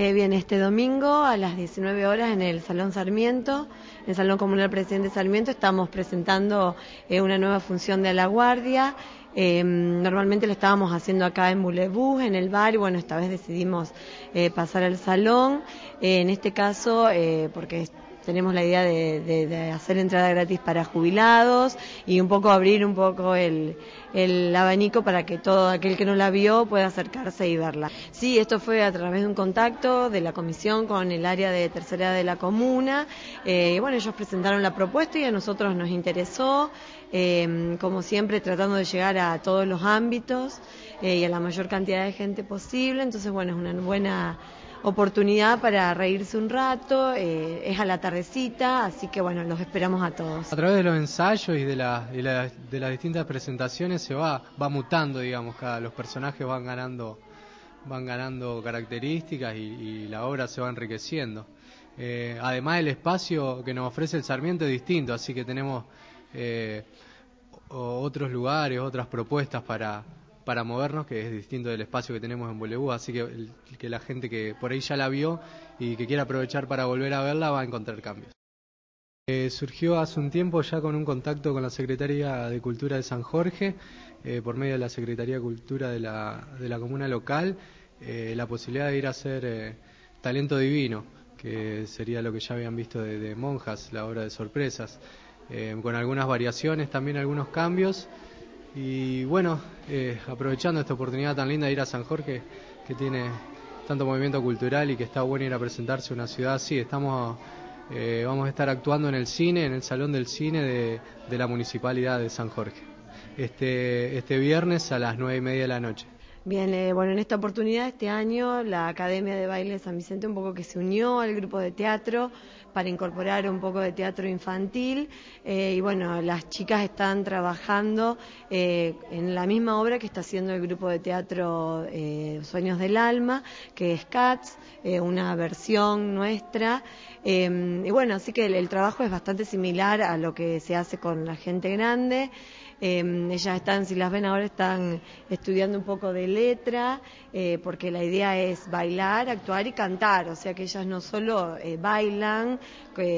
Eh, bien, este domingo a las 19 horas en el Salón Sarmiento, en el Salón Comunal Presidente Sarmiento, estamos presentando eh, una nueva función de la guardia. Eh, normalmente lo estábamos haciendo acá en Boulevard, en el bar, y bueno, esta vez decidimos pasar al salón. en este caso, porque tenemos la idea de, hacer entrada gratis para jubilados y un poco abrir un poco el, abanico para que todo aquel que no la vio pueda acercarse y verla. Sí, esto fue a través de un contacto de la comisión con el área de tercera de la comuna. Eh, bueno, ellos presentaron la propuesta y a nosotros nos interesó, eh, como siempre tratando de llegar a todos los ámbitos eh, y a la mayor cantidad de gente posible. Entonces, bueno, es una buena oportunidad para reírse un rato, eh, es a la tardecita, así que bueno, los esperamos a todos. A través de los ensayos y de, de, las distintas presentaciones se va, va mutando, digamos, cada, los personajes van ganando, van ganando características y, la obra se va enriqueciendo. Eh, además el espacio que nos ofrece el Sarmiento es distinto, así que tenemos eh, otros lugares, otras propuestas para, para movernos, que es distinto del espacio que tenemos en Bolebú, así que, que la gente que por ahí ya la vio y que quiera aprovechar para volver a verla va a encontrar cambios. Eh, surgió hace un tiempo ya con un contacto con la Secretaría de Cultura de San Jorge, eh, por medio de la Secretaría de Cultura de la, de la comuna local, eh, la posibilidad de ir a hacer Talento Divino, que sería lo que ya habían visto de Monjas, la obra de sorpresas, con algunas variaciones, también algunos cambios. Y bueno, eh, aprovechando esta oportunidad tan linda de ir a San Jorge, que tiene tanto movimiento cultural y que está bueno ir a presentarse a una ciudad así, estamos, eh, vamos a estar actuando en el cine, en el Salón del Cine de, de la Municipalidad de San Jorge, este, este viernes a las nueve y media de la noche. Bien, eh, bueno, en esta oportunidad, este año, la Academia de Baile de San Vicente un poco que se unió al grupo de teatro para incorporar un poco de teatro infantil eh, y bueno, las chicas están trabajando eh, en la misma obra que está haciendo el grupo de teatro Sueños del Alma, que es Cats, una versión nuestra. y bueno, así que el trabajo es bastante similar a lo que se hace con la gente grande. Em, ellas están, si las ven ahora, están estudiando un poco de letra, eh, porque la idea es bailar, actuar y cantar, o sea que ellas no solo eh, bailan,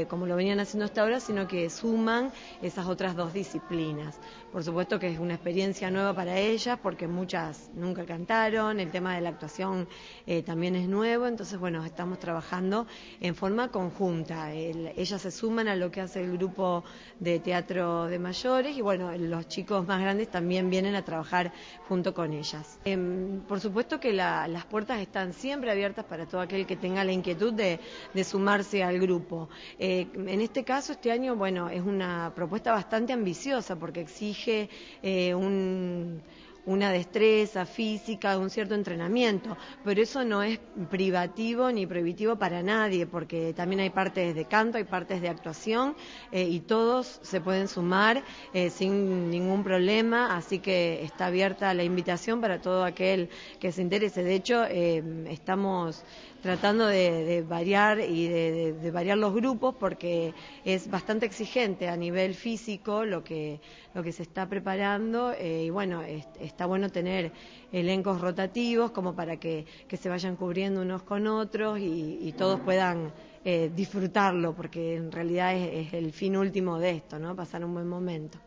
como lo venían haciendo hasta ahora, sino que suman esas otras dos disciplinas. Por supuesto que es una experiencia nueva para ellas, porque muchas nunca cantaron, el tema de la actuación eh, también es nuevo, entonces bueno, estamos trabajando en forma conjunta. ellas se suman a lo que hace el grupo de teatro de mayores y bueno, los chicos más grandes también vienen a trabajar junto con ellas. Em, por supuesto que las puertas están siempre abiertas para todo aquel que tenga la inquietud de, sumarse al grupo. Eh, en este caso, este año, bueno, es una propuesta bastante ambiciosa porque exige eh, un una destreza física, un cierto entrenamiento, pero eso no es privativo ni prohibitivo para nadie, porque también hay partes de canto, hay partes de actuación eh, y todos se pueden sumar eh, sin ningún problema, así que está abierta la invitación para todo aquel que se interese. De hecho, eh, estamos tratando de, variar y de, variar los grupos porque es bastante exigente a nivel físico lo que, lo que se está preparando y bueno, está bueno tener elencos rotativos como para que, se vayan cubriendo unos con otros y, todos puedan eh, disfrutarlo, porque en realidad es el fin último de esto, ¿no? Pasar un buen momento.